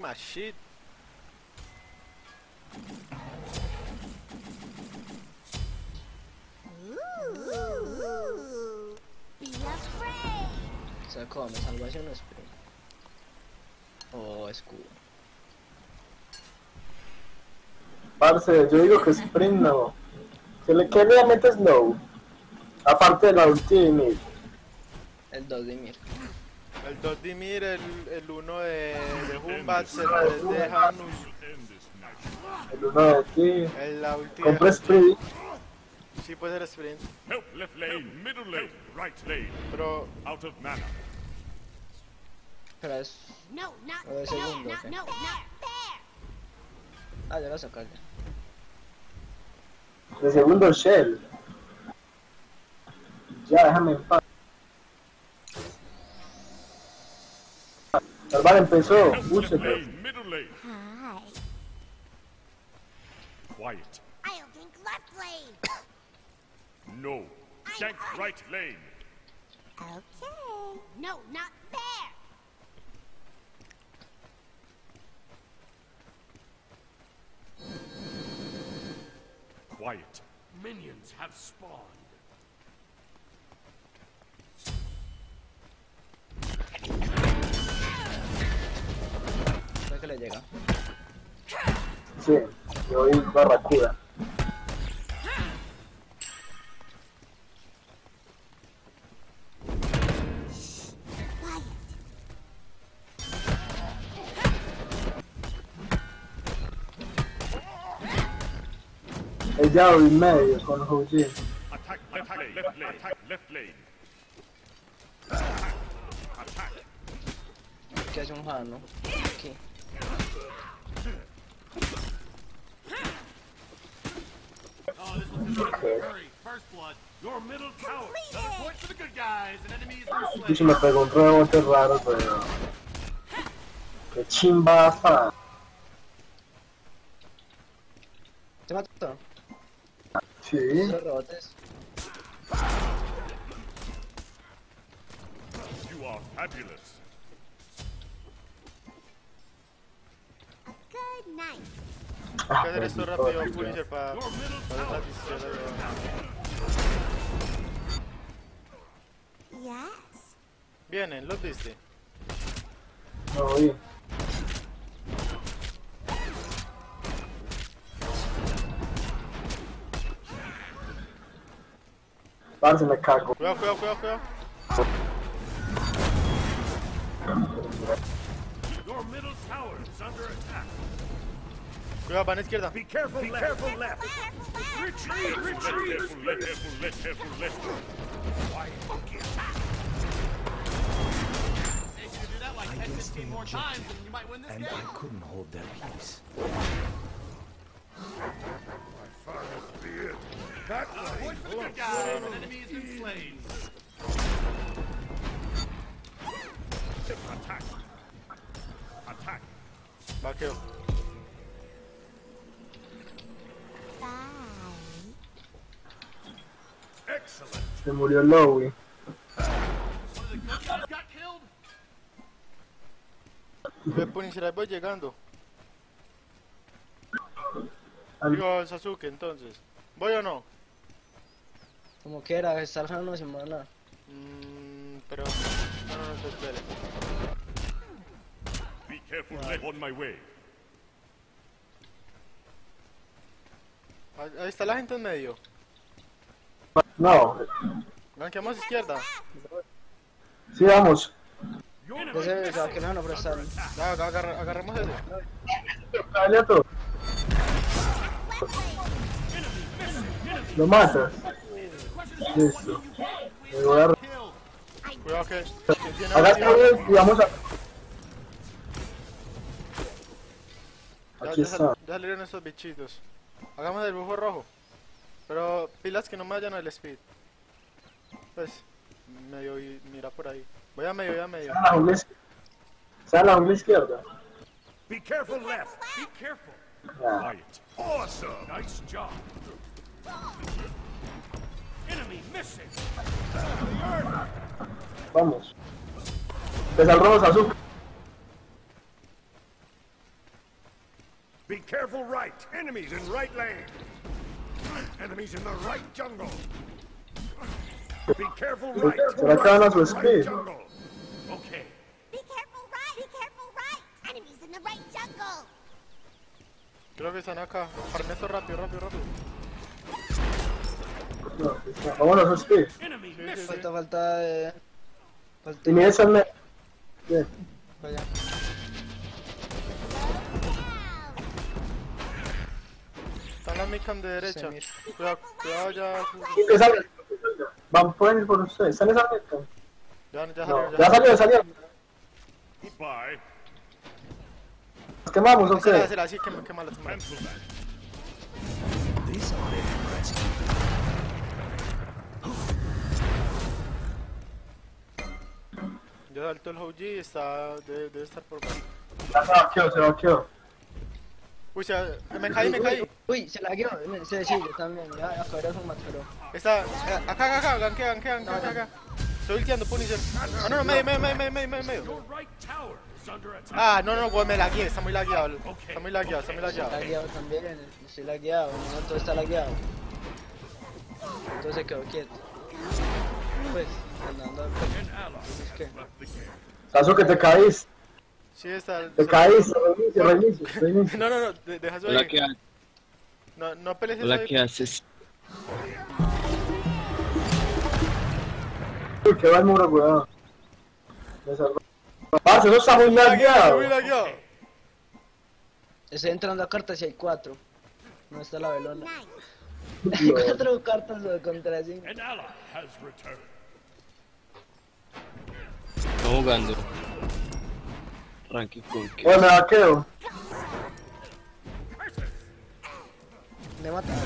my shit. Ooh, be afraid. Se come, salvación o sprint. O escudo. Parce, yo digo que sprint no. ¿Qué le, qué le metes slow? Aparte de la ulti de. El 2 de Mir. El 2 de Mir, el, el 1 de, de Humbats, el 3 de Hanus, El uno de ti. el la ulti Compra de... sprint. Sí puede ser sprint, Help left lane, middle lane, right lane. pero Out of mana. Pero es. No, there. segundo, no, not there. Ah, ya lo sacar ya. De segundo shell. Ya, déjame en paz. Normal empezó. Help Úsete. middle lane. Hi. Quiet. I'll think left lane. No. Gank right lane. Okay. No, not there. Quiet. Minions have spawned. Creo que le llega. Sí, yo voy barracuda. El Yao en medio con Houjin. Attack left lane. Left lane. Attack left lane. Attack. Attack. ¿Qué hace un Han, no? Y se me pegó un rebote raro, pero... Qué chimba, pa. ¿Se mató? Sí. Los rebotes. You are fabulous. A good night. Hay que hacer esto rápido, Punisher, para la pistola. Yes. Vienen, ¿los viste? No, vi. Parce, me cago. Cuidado, cuidado, cuidado, cuidado. Cuidado, van a izquierda. Be careful left. Careful left. Retreat. Retreat. Careful left. Careful left. Careful left. Quiet. I guessed they more times and you might win this and game. I couldn't hold their peace. That Point for the good guys, an enemy has been slain. Attack. Attack. Vaqueo. Bye. Se murió Lowy. Ve, ahí voy llegando. Al- Digo, Sasuke, entonces. ¿Voy o no? Como quiera, estar Han no se mana. Mmm, pero... No, no, no, se espere. Be careful left. On my way. Ahí está la gente en medio. No, Blanqueamos izquierda. sí, vamos. Quedar no prestar. Ya, agarra- agarremos ese. Dale a todo. Lo matas. Listo. Me voy a... re- Cuidado que... que bien y vamos a... Aquí está. ya salieron esos bichitos. Hagamos el bufo rojo. Pero pilas que no me vayan al speed. Pues, medio y mira por ahí. Voy a medio, voy a medio. Sale a la jungla izquierda. Sale a la jungla izquierda. Be careful left. Be careful. Quiet. Awesome. Nice job. Enemy missing. Vamos. El robo Sasuke. Be careful right. Enemies in right lane. Enemies in the right jungle. Be careful right. ¿Será que van a su Right speed? jungle. Okay. Be careful right. Be careful right. Enemies in the right jungle. Creo que están acá. Farme esto rápido, rápido, rápido. No. Vámonos speed. Sí, sí, missing. sí. Falta, falta. Eh... Falta. Y mira esa me... Bien. Vaya. Están las micam de derecha. Cuidado, cuidado ya. ¿Qué sale? Van, pueden ir por ustedes. ¿Están esa meta? Ya, ya No, salió, ya ya. salió, salió. Goodbye. ¿Nos quemamos o qué? hacer así, quema, quema las manos. Cancel that. Ya saltó el OG y está. Debe, debe estar por acá. Ya se vaqueó, se vaqueó. Uy, se, me caí, me caí. Uy, se la guió. Sí, sí, yo también. Ya, afuera es un match, pero. Está. eh, Acá, acá, acá. Gankea, gankea, gankea, acá, acá. Estoy ultiando, Punisher. Ah, no, no, medio, medio, medio, medio, medio, medio. Ah, no, no, güey, me lagué. Está muy lagueado. Está muy lagueado, está muy La lagueado. guiado también. Sí, la guiado. No, todo está lagueado. Se quedó quieto. Pues, andando. An ally Es que. left the game. Caso que te caíste. Sí, está. Te caíste, reinicio, reinicio, reinicio. No, no, no, de- deja eso Hola. ¿qué, ha- No, no pelees eso hola. ¿qué haces? Uy, que va el muro, weón. Me salvó. Parce, eso está muy Está lagueado. muy lagueado. Estoy entrando a cartas y hay cuatro. No está la velona. Hay cuatro cartas de contra cinco. An ally has returned. Estamos jugando. Ranking con qué? Oye, me vaqueo. Me mataron.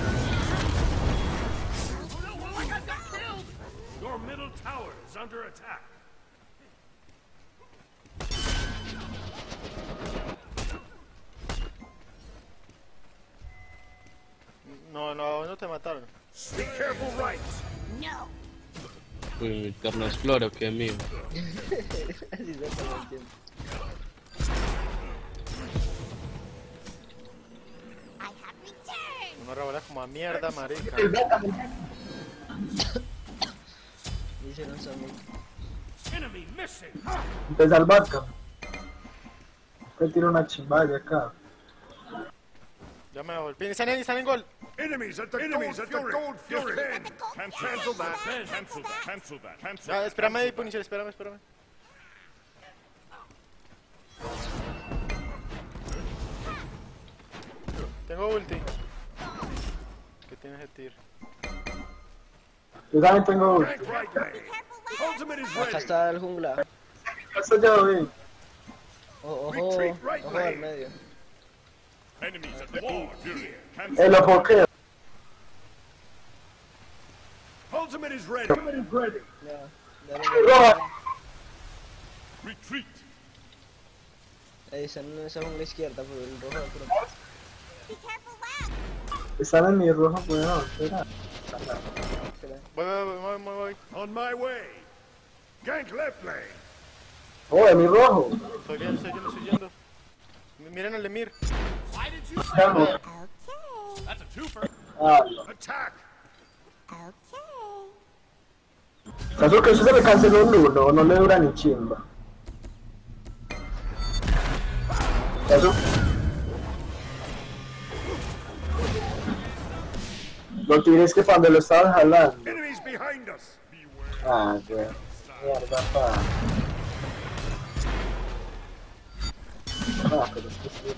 Your middle tower is under attack. No, no, no te mataron. Be careful right. No. Uy, mi explora, que mío. Así se Una revuela como a mierda, marica. Enemy missing. Empieza el vaca. Te tiro una chimba de acá. Ya me volví. Están en, están en gol. Enemies at the Enemies at the Gold Fury. Cancel that. Cancel that. Cancel that. Cancel that. espérame ahí, Punisher, espérame, espérame. Tengo ulti. ¿Qué tienes que tirar? Yo también tengo. Ultimate is Acá ready. está el jungla. Eso ya lo vi. Ojo, Retreat ojo al medio. Eh, lo pokeo. Ultimate is ready. Ya, dale. Roja. Retreat. Ahí está en esa jungla izquierda, por el rojo. Pero... Be careful left. Están en mi rojo, weón. Espera. Voy, voy, voy, voy, voy. On my way. Gank left lane. Oh, en mi rojo. Estoy yendo, estoy yendo, estoy yendo. Miren al Emir. Okay. That's a twofer. Ah, Attack. Okay. que eso se le canceló el uno, no le dura ni chimba. Caso. Lo tienes que cuando lo estaban jalando. Ah, güey. Mierda, pa. Ah, pero es que estoy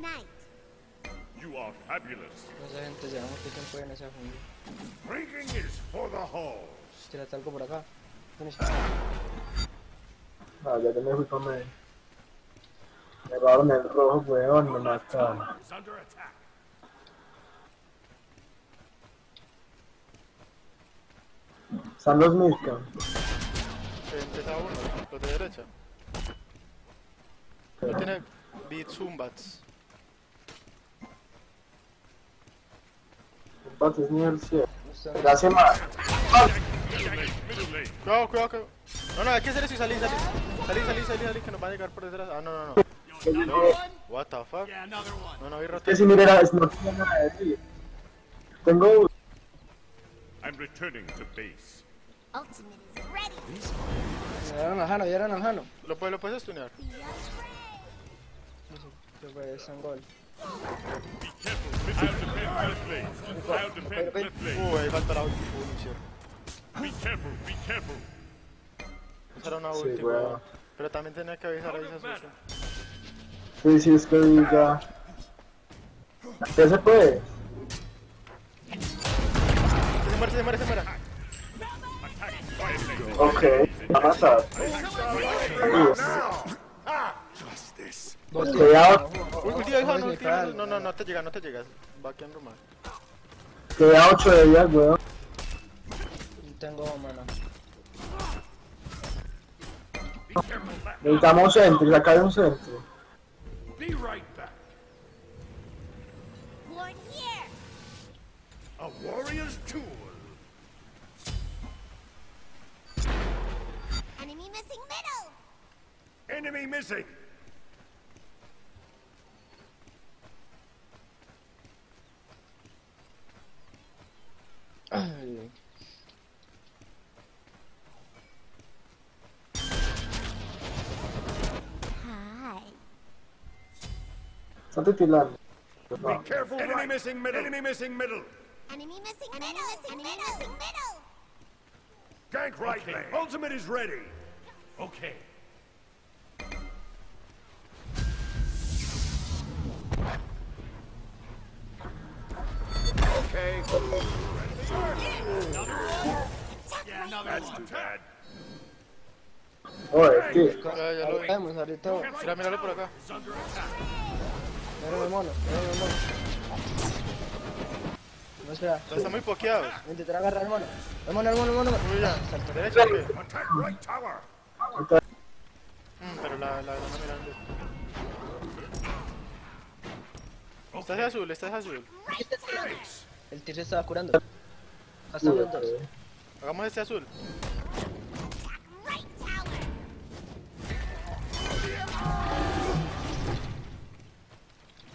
night. You are fabulous. Esa gente se llama mucho tiempo en esa jungla. Drinking is for the halls. Tírate algo por acá. Tienes- Ah, ya que me fui para medio. Me robaron el rojo, weón, me mataron. Están los Milkan. Eh, Empieza uno, los de derecha. No tiene beat Zumbats. Empate es nivel 100. Está- Gracias, más. Cuidado, cuidado, cuidado. No, no, hay que hacer eso y salir, salir. Salir, salir, salir, salir, que nos va a llegar por detrás. Ah, no, no, no. One? What the fuck? No, no, vi roto. Que si mira, no tengo nada de decir. Tengo I'm returning to base. Ultimate is ready. Llegaron al Jano, llegaron al Jano. ¿Lo puedes, lo puedes stunear? Lane. I'll defend left lane. Uh, ahí falta la munición. Be careful. Be careful. Esa era una weón. Pero también tenía que avisar a esa sucia. Sí, sí, es que ya. ¿Qué se puede? Se muere, se muere, se muere. Ok, va a matar. Justice. Cuidado, Uy, ahí, No, no, no, no, no, te llega, no te llegas. Va aquí en Roma. queda 8 de vida, weón. No tengo mana. Necesitamos centro, acá hay un centro. Be right back. Lord here. A warrior's tool. Enemy missing middle. Enemy missing. Ay, Está titilando. Be careful. Enemy missing middle. Enemy missing middle. Enemy missing middle. Enemy missing middle. Gank right lane. Ultimate is ready. Okay. Okay. Yeah, another one. too bad. Oye, tío. Ya, ya lo vi. Vamos, ahorita. Mira, míralo por acá. Mira el mono, mira el mono. No, espera. Ya están muy pokeados. Intentar agarrar el mono. El mono, el mono, el mono. Uy, ya. Right tower. Mm, pero la, la gana mirando. Estás de azul, estás de azul. El tío se estaba curando. Hasta los dos. Hagamos este azul.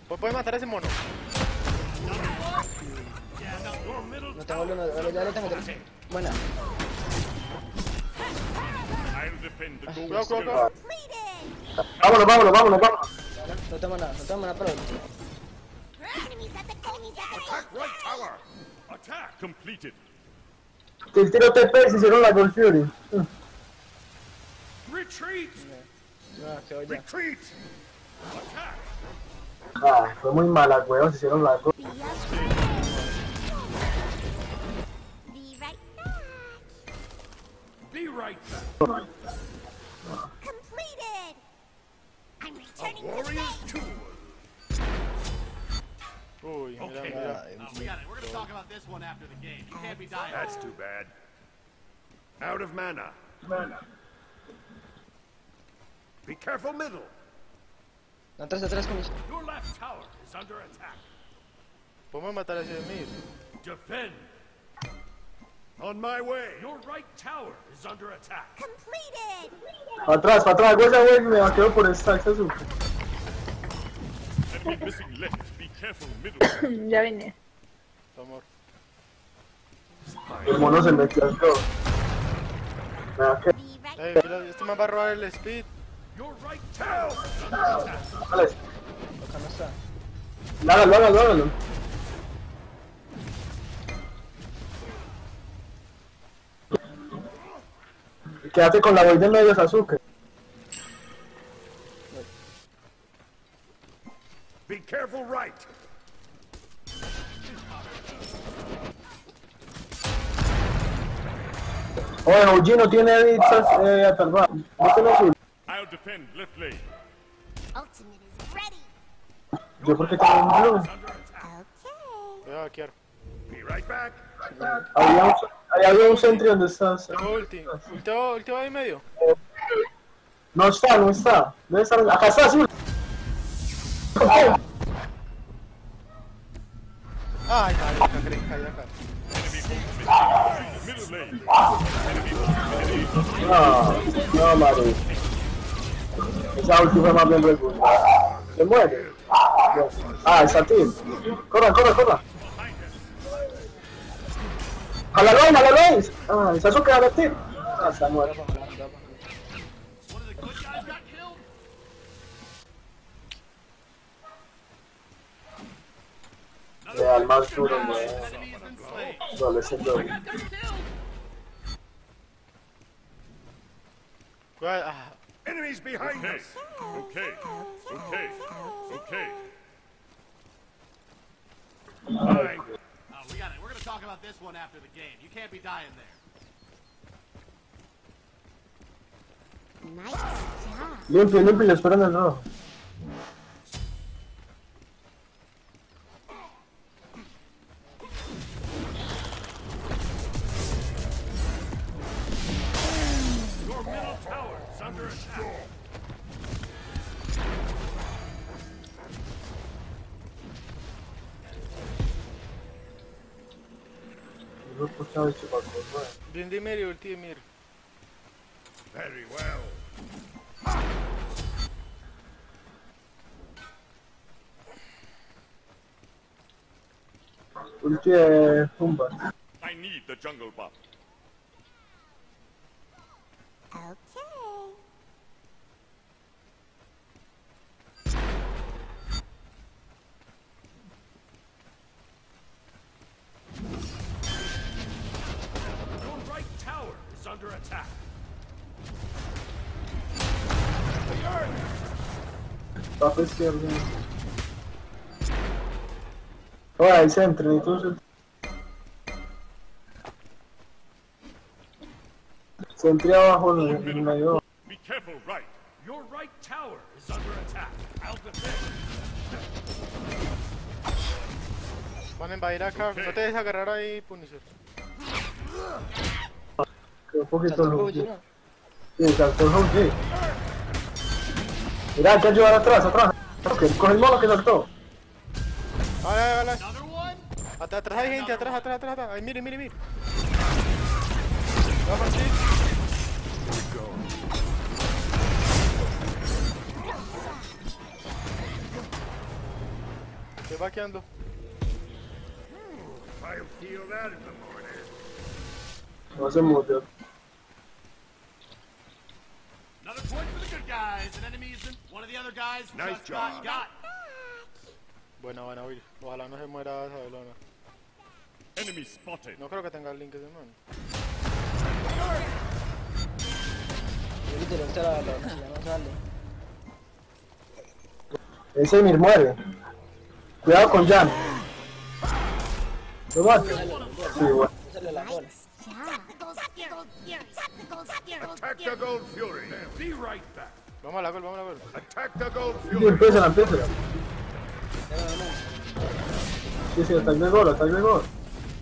Pues puedes matar a ese mono. No tengo uno, ahora ya lo tengo. Buena. The gold. Cuidado, cuidado, cuidado. Vámonos, vámonos, vámonos, vámonos. No tengo nada, no tengo nada para completed. El tiro TP se hicieron la Gold Fury. Retreat. No, que voy ya. Retreat. Attack. Ah, fue muy mala, weón, se hicieron la Be right back. Be right back. Completed. I'm returning to warrior's base. Uy, Okay. mira. Oh, we got it. We're gonna talk about this one after the game. You can't be dying. That's too bad. Out of mana. mana. Be careful middle. Atrás, atrás con mis. Your left tower is under attack. Podemos matar a ese mid. Defend. On my way. Your right tower is under attack. Completed. Atrás, para atrás, güey, güey, me vaqueo por esta azul. Enemy missing left. Be careful middle. Ya vine. Amor. El mono se metió al todo. Me vaqueo. Be right Ey, mira, este man va a robar el speed. Vale, no hágalo, hágalo, hágalo. Quédate con la voz de medio Sasuke. Be careful right. Oye, OG no tiene bichas eh, atarvadas. ¿Viste el azul? Defend left lane. Ultimate is ready. Yo porque tengo un blue. Vaquear. Be right back. Había un, ahí había un centro donde estás. Tengo ulti. Ulteo, ulteo ahí medio. No está, no está. Debe estar. Acá está azul. Ay, marica, creí que caí acá. Lane. No, no, Mari. Esa fue más bien regular. Se muere. Ah, esa team. Corra, corra, corra. ¡Jala Lane, jala Lane! Ah, esa eso queda de team. Ah, se muere. Killed. Real más duro, le. Got them killed. Cuidado, ah, Enemies behind us. Okay. Okay. Okay. Fine. Oh, we got it. We're gonna talk about this one after the game. You can't be dying there. Nice job. Limpio, limpio, le esperan el No he escuchado ese patrón, weón. Dindimir y Ultimir. Very well. Ulti de Pumba. I need the jungle buff. Izquierdo. Oye, ahí centro, ni tú se... Abajo medio. Be careful, right. Your right tower is under attack. I'll defend. Van a invadir acá. No te dejes agarrar ahí, Punisher. Que un poquito. Sí, saltó el. Mira, hay que ayudar atrás, atrás. Que coge el mono que saltó. Vale, vale. One. Atrás, atrás hay gente, atrás, atrás, atrás, atrás. Ay, mire, mire, mire. Va a partir. In the morning. No se murió. Another point for the good guys. An enemy is in. One of the other guys Nice just got job. got. Buena, buena, uy. Ojalá no se muera esa velona. Enemy spotted. No creo que tenga el link ese man. Yo cero a la ya no sale. Ese Mir muere. Cuidado con Jan. ¿Lo mata? Sí, bueno. Sale la bola. Tactical fury. Be right back. Vamos a la gol, vamos a la gol. Attack the gold Sí, fury. empieza, empieza. Sí, sí, ataque de gol, ataque de gol.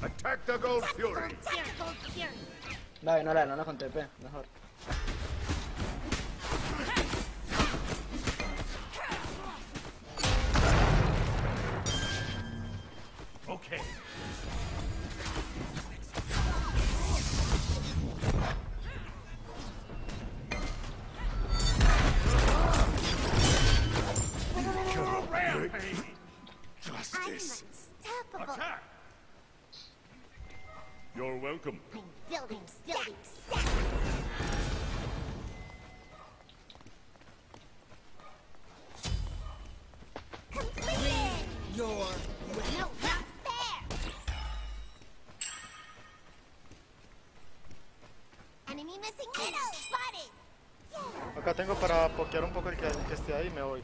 Attack the gold fury. Fury. No, no la, no la con TP, mejor. Okay. Rampage. I'm Justice. unstoppable. Attack. You're welcome. I'm building, building stacks. Completed. Your no, not fair. Enemy missing middle. Spotted. Acá tengo para pokear un poco el que, el que esté ahí y me voy.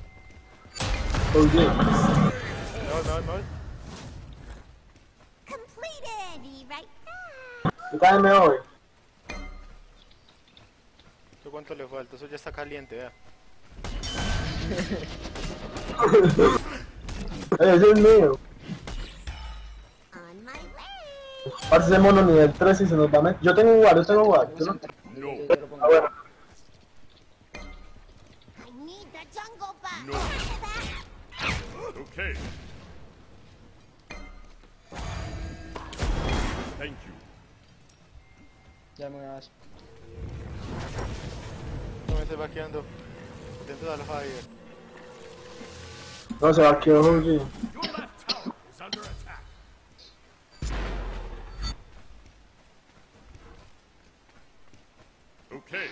Voy, me voy, me voy. Completed. Right. ¿Yo cuánto le falta? Eso ya está caliente, vea. Ese es mío. Parce mono nivel 3 y se nos va a meter. Yo tengo guard, yo tengo guard. Yo no... No me estoy vaqueando. Dar fire. No se va, que ojo, sí. Your left tower is under attack. Okay.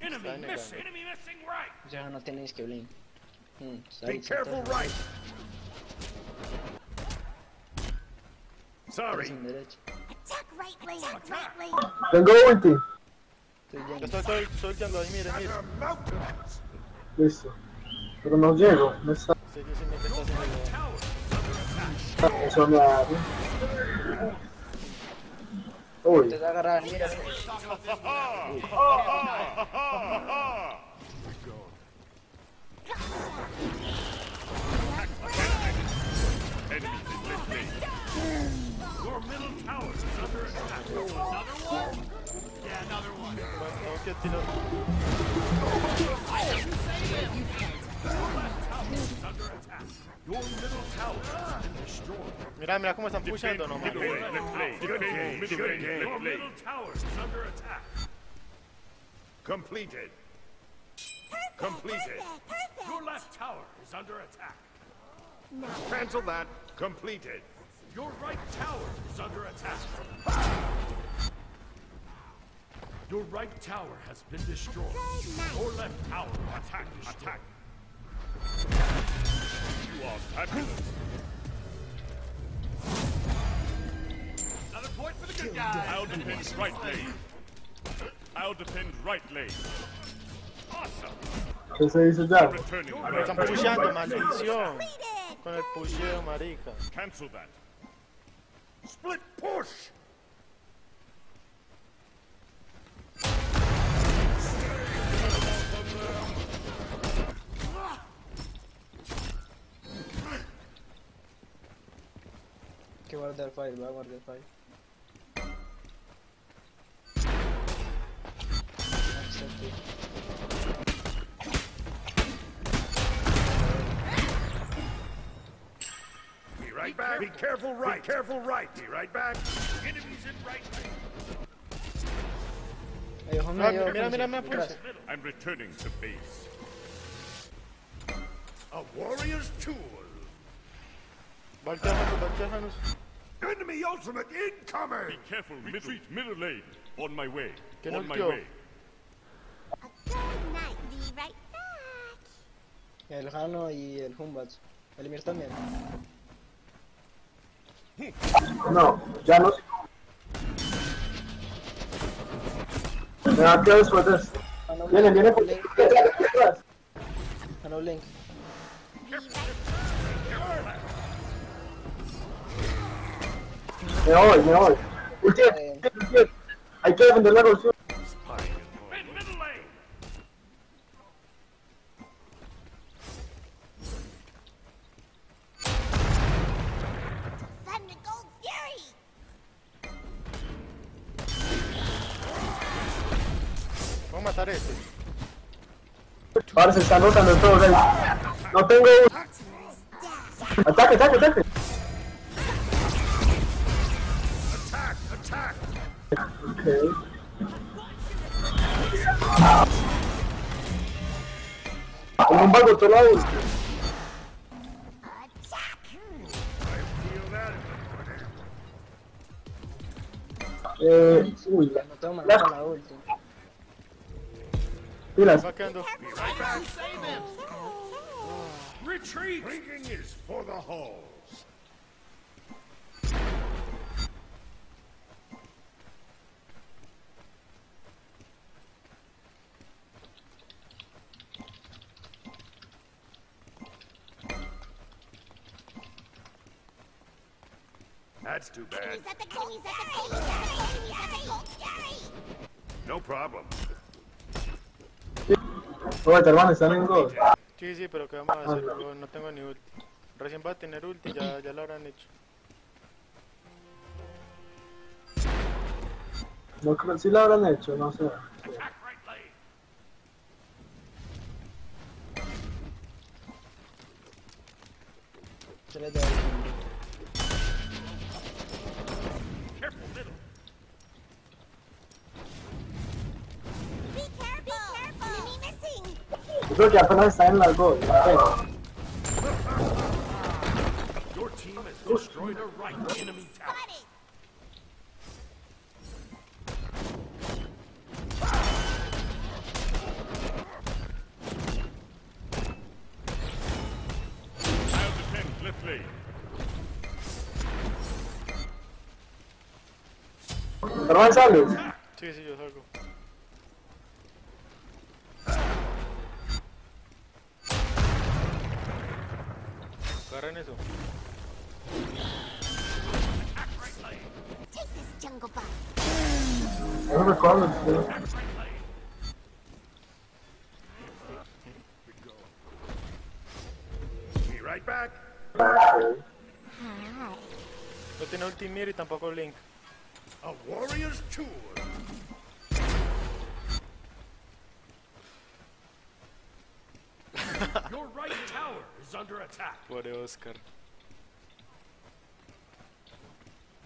Enemy Está missing. Enemy missing right. Ya no tenéis que blink. Hmm, está Be ahí, está careful right. Sorry. Sin derecha. Attack right lane. Attack right lane. Tengo ulti. Estoy Ya yendo. estoy, estoy, estoy ulteando ahí, miren, miren. Under mountains. Listo. Pero no llego. No está. Sí, sí, sí, me está haciendo. Tower is under attack. Eso me da. Uy. Te da agarrar, mira. Enemies in left lane. Your middle tower is under attack. Another one? Yeah, another one. Tengo que tirar. Under attack. Your middle tower has been destroyed. Mira, mira cómo están pushando nomás. Middle lane, left lane. Good game. Middle lane, Your left lane. middle tower is under attack. Completed. Completed. Perfect. Your left tower is under attack. Cancel that. Completed. Your right tower is under attack. Your right tower has been destroyed. Your left tower attack attack. You are fabulous. Another point for the good guys. I'll defend right lane. I'll defend right lane. Awesome. ¿Qué se dice ya? Returning Me right están lane. pushando, maldición. Completed. Con el pusheo, marica. Cancel that. Split push. Que guardar fire, voy a guardar fire. Accepted. Careful right. Be careful right. Be right back. Enemies in right lane. Ahí, ojo Mira, medio, mira, mira, detrás. mira. I'm returning to base. A warrior's tool. Volteanos, volteanos. Enemy ultimate incoming. Be careful. Retreat. Middle lane. On my way. ¿Quién On my way. A good night. Be right back. El Jano y el Humbat. El Emir también. No, ya no. Me da que después de esto. Viene, viene por detrás. Jano Blink. Me voy, me voy. Ulti. Hay que defender la. Se están rotando todos ahí. No tengo. Ataque, ataque, ataque. Attack. Attack. Ok. Como un barco todo lado. Eh, uy, la- no tengo manera para la ulti. pilas. Vaqueando. Retreat. Drinking is for the halls. That's too bad. Enemies at the gold. Enemies at the gold. Enemies at the gold Fury. No problem. Oye, hermano, están en gol. Sí, sí, pero ¿qué vamos a hacer? Yo no tengo ni ulti. Recién va a tener ulti, ya, ya lo habrán hecho. No creo, si lo habrán hecho, no sé. Se creo que apenas está en las dos. apenas. Your team has destroyed a right enemy tower. Spotted! I'll defend left lane. Normal sales. Sí, sí, Oscar.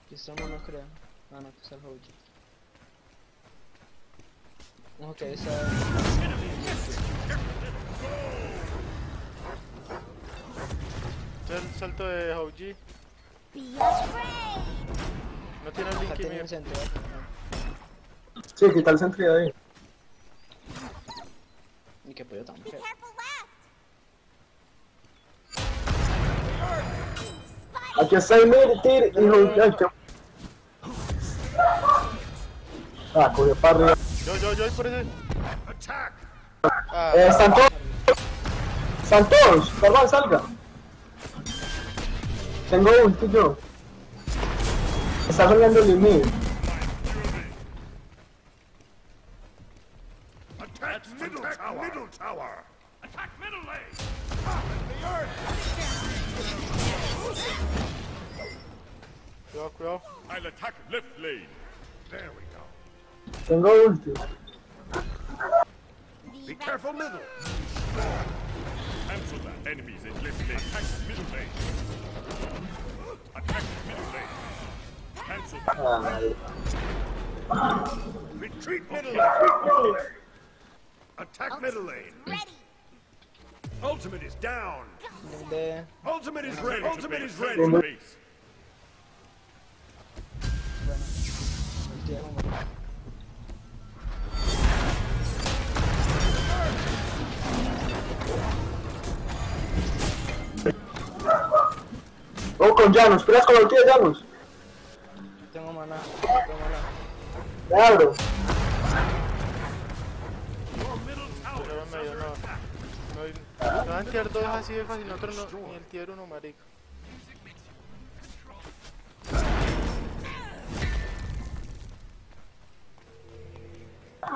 Aquí estamos, no creo. Ah, no, que está el Hoji. Ok, esa. El salto de afraid! No tiene Acá Link y tiene el centro. ¿eh? Sí, quita el centro de ahí. Y que pollo tan feo. Aquí está el Mir, tir, hijo. Qué. Ah, cogió para arriba. Yo, yo, yo, por ese. Attack. Ah, Eh, Santos. Santos, Carval, salga. Tengo ulti yo. Está saliendo el Ymir. Tengo ulti. Be careful middle. Cancel that. Enemies in left lane. Attack middle lane. Attack middle lane. Cancel that. Ay, Retreat middle lane. Attack middle lane. Ready! Ultimate is down. De. Ultimate is ready. Ultimate is ready. Bueno. Base. Bueno. Homer. Oh, con Janus, esperas con la ulti de Janus. Tengo maná. Tengo maná. Te abro. Pero medio no. No, no van a tirar dos así de fácil, nosotros no, ni el tier uno, marico.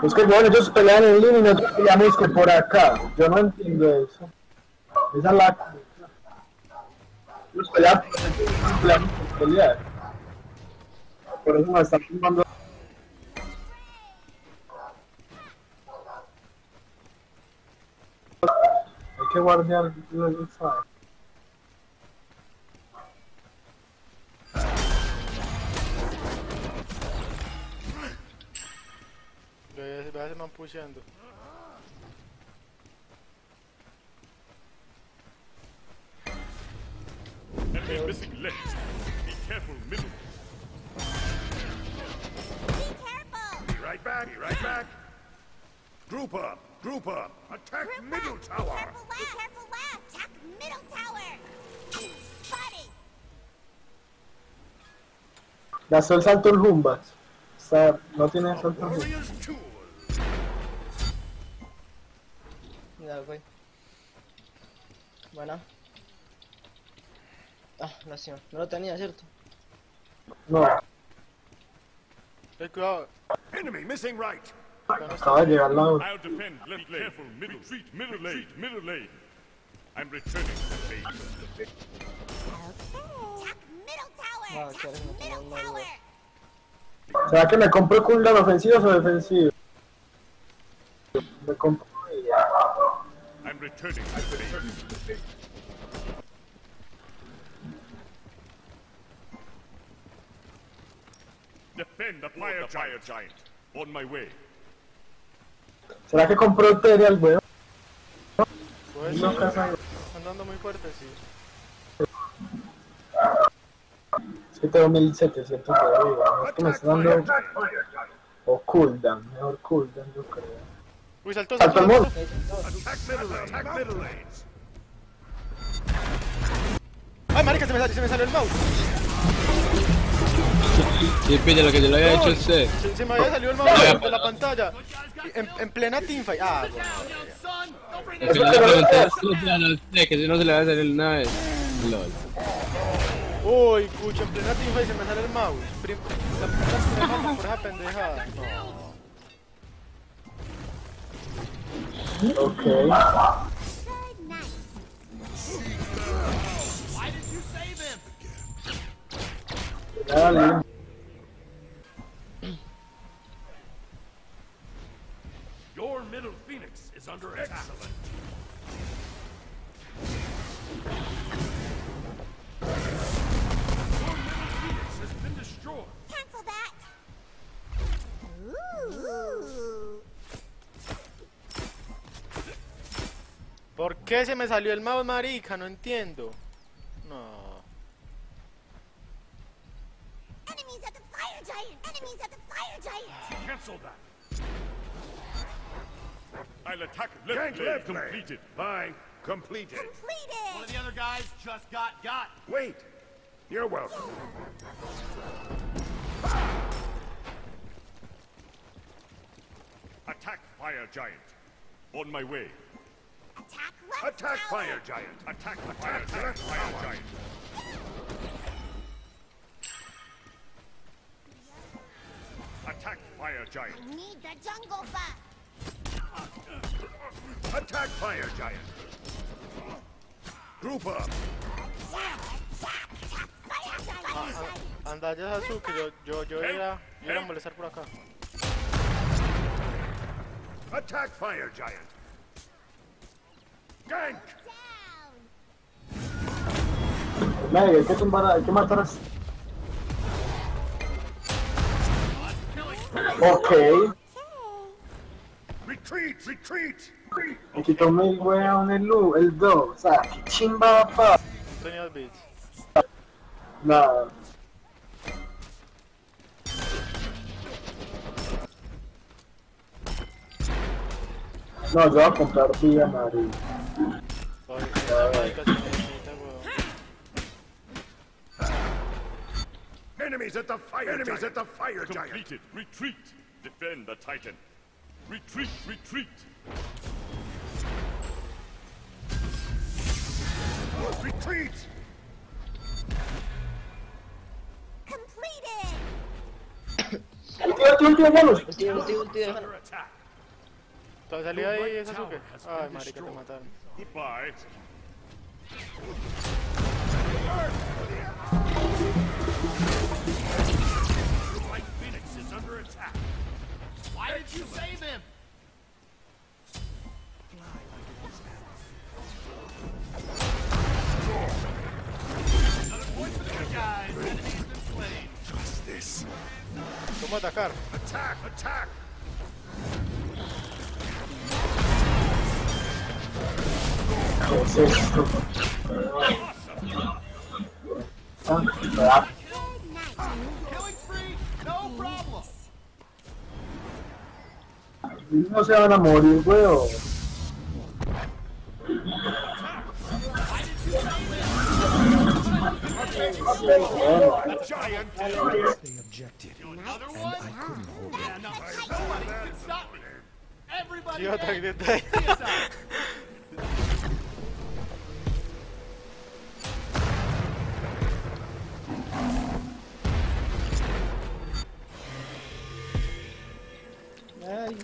Es que bueno, ellos pelean en línea y nosotros peleamos que por acá. Yo no entiendo eso. Esa es la. Ellos pelean por nosotros peleamos por pelear. Por eso nos están tumbando. Hay que guardar el fire. Ve a ese man pusheando. Enemy missing left. Be careful middle. Be careful! Be right back. Be right back. Group up. Group up. Attack Group middle up. tower. Be careful left! Be careful left! Attack middle tower! Spotted! Gastó el salto el Humbas. O sea, no tiene salto el Humbas. Warrior's tour. Ya, voy. Buena. Ah, lástima. No lo tenía, ¿cierto? No, Eh, cuidado. Enemy missing right. acaba de llegar la ulti. I'll defend left lane. Careful middle. Retreat middle lane. Middle lane. I'm returning to base. Attack middle tower! Attack middle tower! ¿Será que me compro cooldown ofensivos o defensivos? Me compro. I'm returning to base. Defend the fire, fire giant. On my way. ¿Será que compró Terial, weón? Pues No, sí, casa- están dando muy fuerte, sí. Es que tengo 1700 de vida. No es que me está dando. O cooldown, mejor cooldown, yo creo. Uy, saltó, Saltó saltó. el. Ay, marica, se me, salió, se me salió el mouse. Sí, lo que yo le había hecho usted. Se, se me había salido el mouse de la pantalla. En, en plena teamfight. Ah, bueno. Lo que le pregunté si no que si no se le va a salir una vez. LOL. Uy, cucho, en plena teamfight se me sale el mouse. Prim la puta que me mata por esa pendejada. No. Ok. Dale. Your middle phoenix is under attack. Your middle phoenix has been destroyed. Cancel that. Ooh. ¿Por qué se me salió el mouse, marica? No entiendo. No. Enemies at the fire giant. Enemies at the fire giant. Cancel that. I'll attack left Gank lane left completed. Fine. Completed. Completed. the other guys just got got. Wait. You're welcome. Ah! Attack fire giant. On my way. Attack left Attack tower. fire giant. Attack the fire Attack giant. left Fire tower. giant. Attack fire giant. I Need the jungle buff. Attack fire giant. Group up. Giant. Anda ya Sasuke, yo, yo, yo iba, yo iba a molestar por acá. Attack fire giant. Gank. Hay que tumbar, hay que matar a... Ok, Retreat. Retreat. me quitó mi weón el lu, el 2. O sea, qué chimba pa. Tenías bits. Nada. No, yo voy a comprar vía, María. Ay, esa marica se necesita, weón. Enemies at the fire Enemies at the fire giant. Completed. Retreat. Defend the Titan. Retreat. Retreat. Retreat. Completed. Ulti, ulti, ulti, vámonos. Ulti, ulti, ulti, déjalo. Under attack. ¿Te salió ahí right Sasuke? tower has Ay, been marica, te destroyed. mataron. Goodbye. White Phoenix is under attack. Why did you save him? Another point for the good guys. Enemy's been slain. Just this. ¿Cómo atacar? Attack. Attack. ¿Qué No se van a morir, weón. See us out. Ay,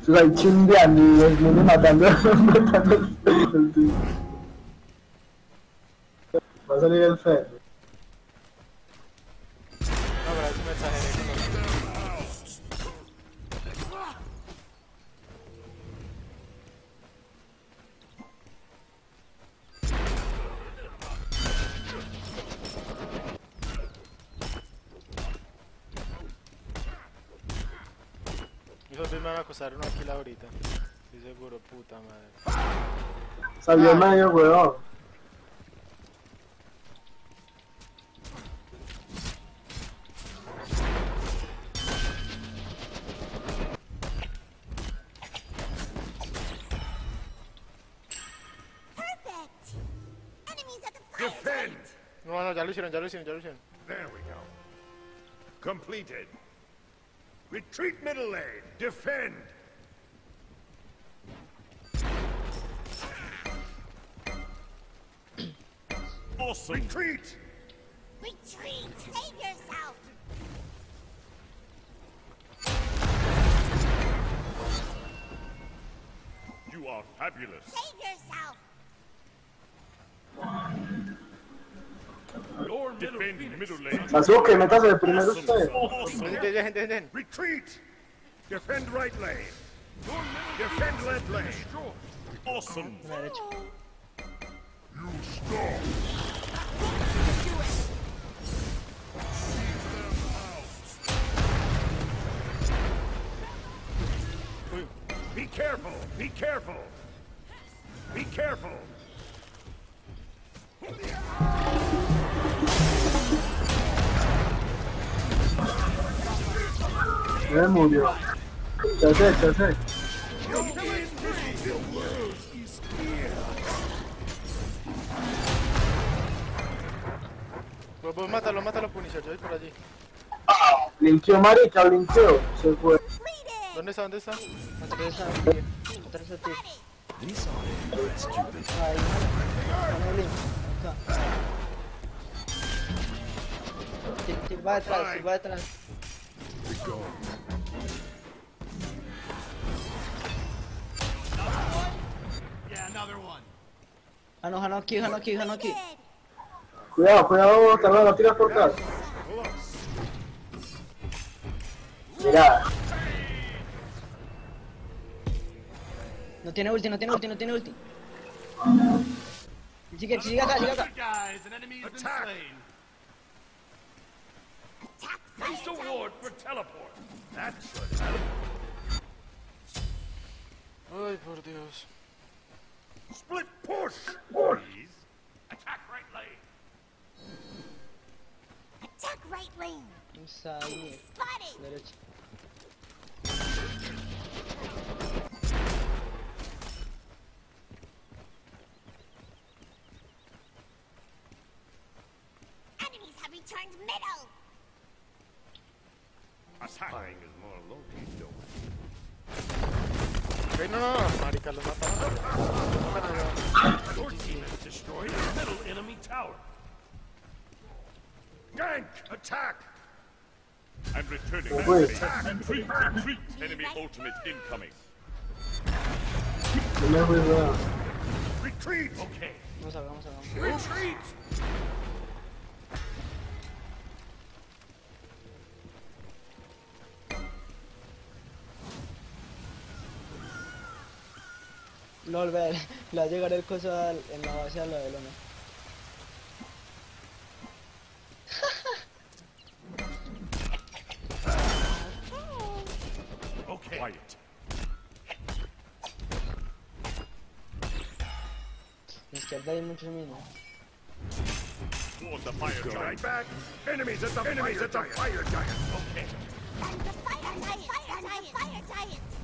Estoy ahí chimbeando y el mundo matando, matando el tío. Va a salir el Fer. Me van a costar una kill ahorita. Estoy seguro, puta madre. Salió en medio, weón. Perfect. Enemies at the fire Defend! giant. No, no, ya lo hicieron, ya lo hicieron, ya lo hicieron. There we go. Completed. Retreat middle lane. Defend. Awesome. Retreat. Retreat. Save yourself. You are fabulous. Save yourself. Sasuke, métase de primero usted. Awesome. Dejen, dejen, dejen. Retreat. Defend right lane. Defend left lane. Awesome. Una derecha. Be careful. Be careful. Be careful. Me murió. Ya sé, ya sé. Pues vos mátalo, mátalo, Punisher, yo voy por allí. Blinqueó, marica, blinqueó. Se fue. ¿Dónde está? ¿Dónde está? Atrás a ti. Atrás a ti. Va detrás. Yeah, another one. Jano, Jano aquí, Jano aquí, Jano aquí. Cuidado, cuidado, te la tiras por atrás. Mira, No tiene ulti, no tiene ulti, no tiene ulti. Sigue, sigue acá, sigue acá. Fire award giant. for teleport. That should help. Ay, por Dios. Split push. Please. Attack right lane. Attack right lane. Está ahí, Spotted. Enemies have returned middle. Attacking is more low-key though. Ey, no, no, no, marica, los mataron. Your team has destroyed a middle enemy tower. Gank. Attack. And returning. Oh, se fue. Retreat, retreat. Enemy ultimate incoming. Yo me fui, weón. Retreat. Okay. Vamos a ver, vamos a ver. Retreat. LOL, ve, le va a llegar el coso al- en la base a la de Lona. La izquierda hay muchos. Toward the fire Right giant. back. Enemies at the enemies at the fire giant. Okay. And the fire giant. Fire giant. Fire giant.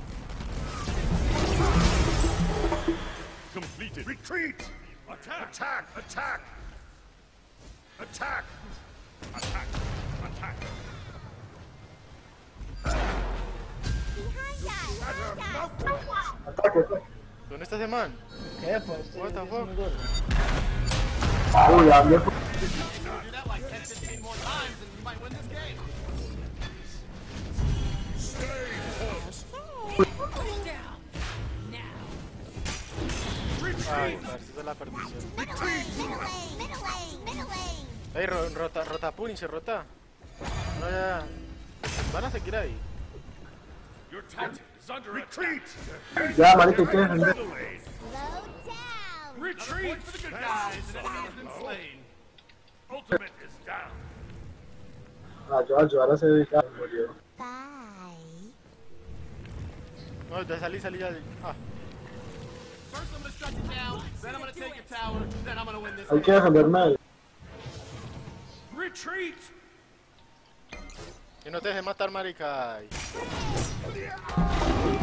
Completed. Retreat. Attack. Attack. Attack. Attack. Attack. Attack. Behind us. Behind us. Ataque, ataque. ¿Dónde está ese man? ¿Qué? Pues este What the es fuck? muy gordo. Lane. Ey, ro- rota, rota, Punisher, rota. No, ya. Van a seguir ahí. Ya, lane. Slow down. Retreat for the good guys. An enemy has been slain. Ultimate is down. Ah, yo ayudar a ese dedica- murió. Bye. No, ya salí, salí, ya. Ah, First I'm gonna shut you down, then I'm gonna take your tower, then I'm gonna win this. Hay que defenderme. Retreat! y no te dejes matar, marica. Oh,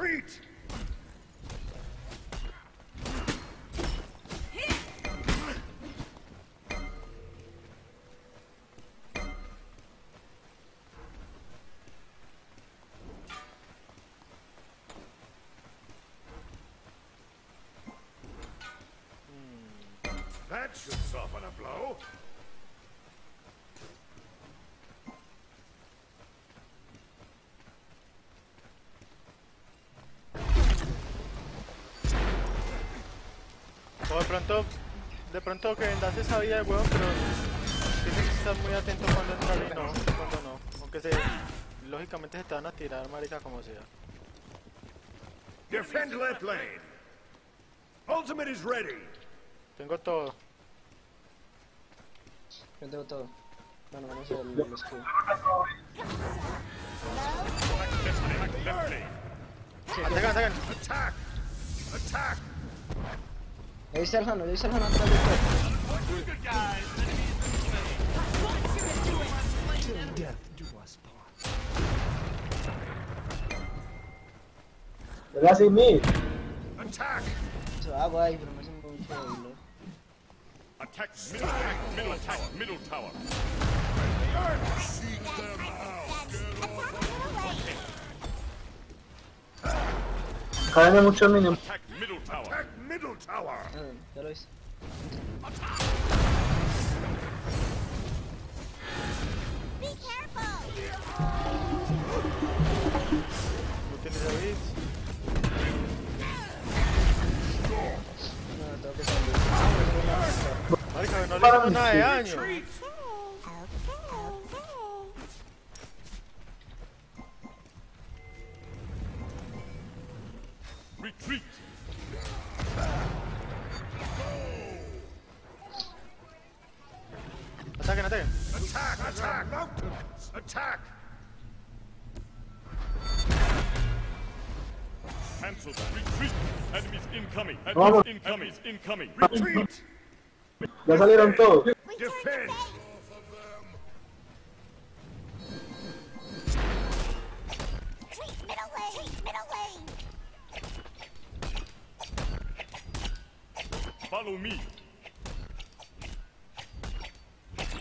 Retreat! Hmm. That should soften a blow. Pronto, de pronto que vendas esa vida de huevo, pero tienes que estar muy atento cuando entrar y no, cuando no. Aunque se, lógicamente se te van a tirar, marica, como sea. Defend left lane. Ultimate is ready. Tengo todo. Yo tengo todo. Bueno, menos el, el escudo. Atacan, atacan. Attack! Attack! Ahí está el Jano, ahí está el Jano atrás guys. Enemy is ¿Verdad, sin mí? Eso hago ahí, pero me hace mucho doble. Attack middle, attack middle tower, middle tower. Seek them out. Mucho mínimo. Attack middle tower. Attack middle tower. Ah, ya lo hice. Be careful. Utiliza bits. No, tengo que salir. Marica, no le hicimos nada de daño. Vamos. Ya salieron todos. Follow me.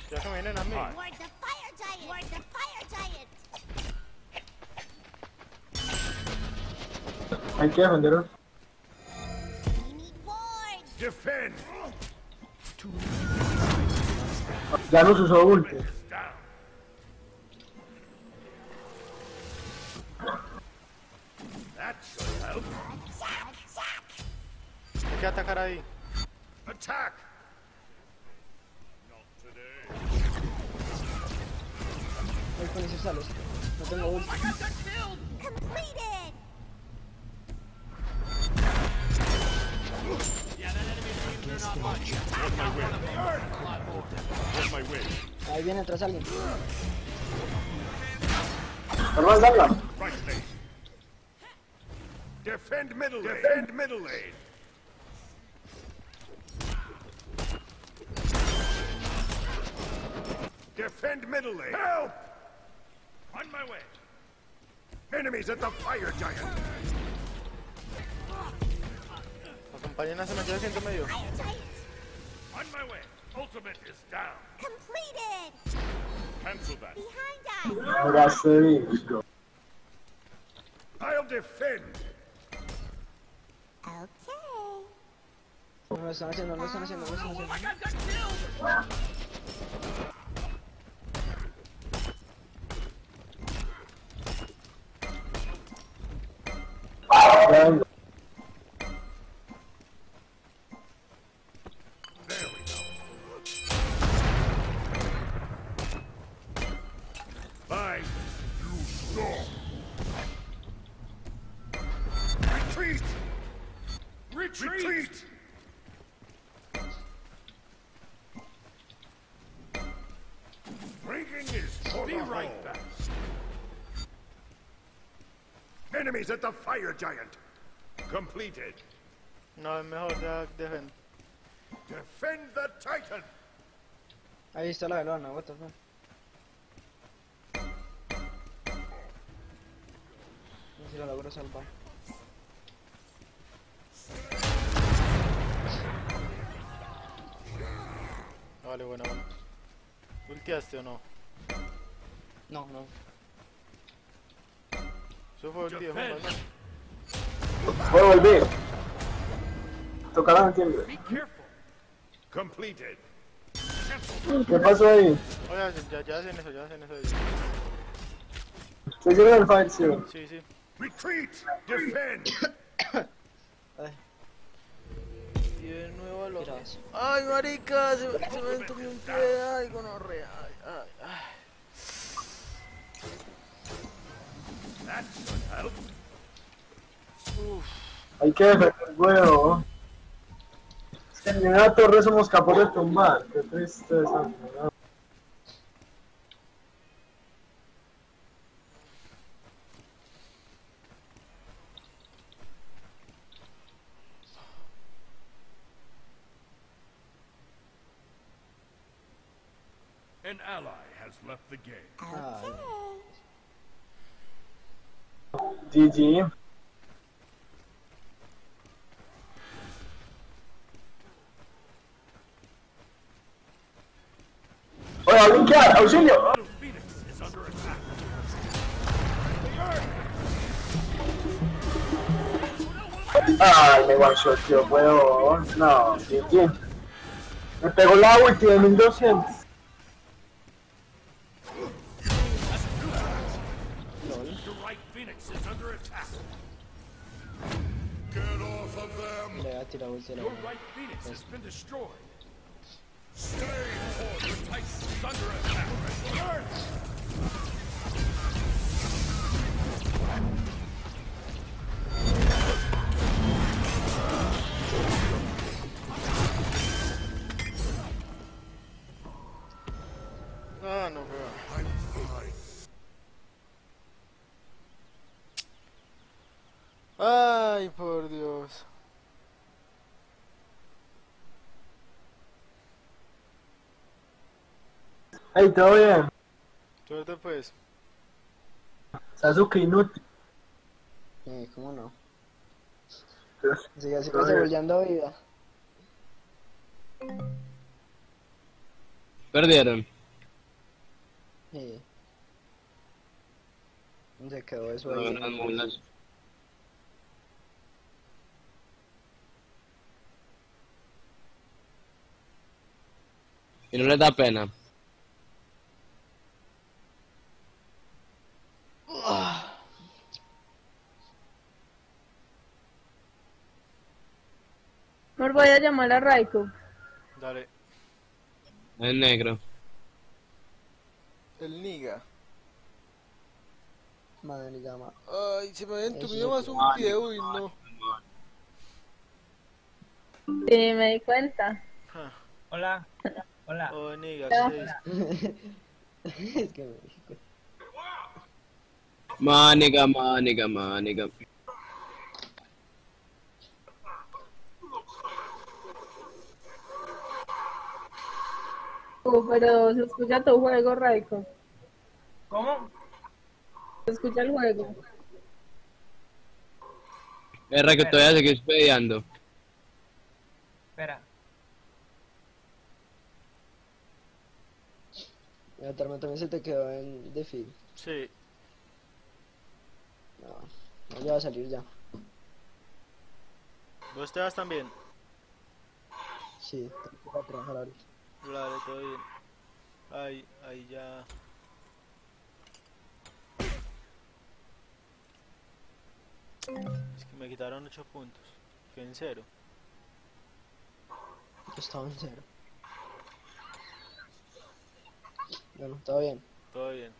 Ya me vienen a mí. Ward the fire giant. Ward the fire giant. Hay que defenderlos. Nos usó ulti. Is down. That should help. Shack, shack. Hay que atacar ahí. Attack. Not today. Voy con. No tengo ulti. Completed. Ahí viene atrás alguien. Normal, darla. Right lane. Defend middle lane. Defend middle lane. Defend middle lane. Help! On my way. Enemies at the fire giant. compañera se me queda ciento medio. On my way. Ultimate is down. Completed. Cancel that. Behind us. I'll defend. Okay. No lo están haciendo, no lo están haciendo, no lo están haciendo. Enemies at the fire giant. Completed. No, es mejor ya dejen. Defend the titan. Ahí está la velona, what the fuck. No sé si la logro salvar. Vale, bueno, bueno. ¿Ultiaste o no? No, no. De Juan, ¿no? Voy a volver. Tocará, entiende. Be careful. Completed. ¿Qué pasó ahí? Oiga, ya, ya hacen eso, ya hacen eso. Se hicieron el fight, sí. Sí, sí. Retreat. Defend. Y de nuevo lo. Ay, marica, se, se me entumió un pie. Ay, gonorrea. Ay, ay, ay. Hay que defender el huevo. Es que en la torre somos capaces de tumbar. Qué tristeza. ¿no? An ally has left the game. Ay, GG. Oye, a blinkear, auxilio. Ay, me one shot, tío, huevo. No, GG. Me pegó la ulti de 1200. Get off of them. le voy a tirar ulti a la Your velona. right Phoenix has been destroyed. Stay put. Your Titan is under attack. Ah, no, pero. I'm fine. Ay, por Dios. Hey, todo bien. Suerte pues. Sasuke inútil. Eh, ¿cómo no? Sigue así devolviendo vida. Perdieron. Sí. ¿Dónde quedó eso No, ahí? no, Y no les da pena. Mejor voy a llamar a Raiko. Dale. Es negro. El niga. Madre ni llama. Ay, se me había entumido más un pie, uy, no. Sí, me di cuenta. Hola. Hola. Oh, niga, ¿qué se dice? es que me di cuenta. Maniga, maniga, maniga. Uh, pero se escucha tu juego, Raiko. ¿Cómo? Se escucha el juego. R que todavía seguís peleando. Espera. La tormenta también se te quedó en defil. Sí. No, no ya va a salir ya. ¿Vos te vas también? Sí, tengo que ir a trabajar ahorita. Dale, todo bien. Ay, ahí ya. Es que me quitaron 8 puntos. Que en cero. Yo estaba en cero. Bueno, todo bien. Todo bien.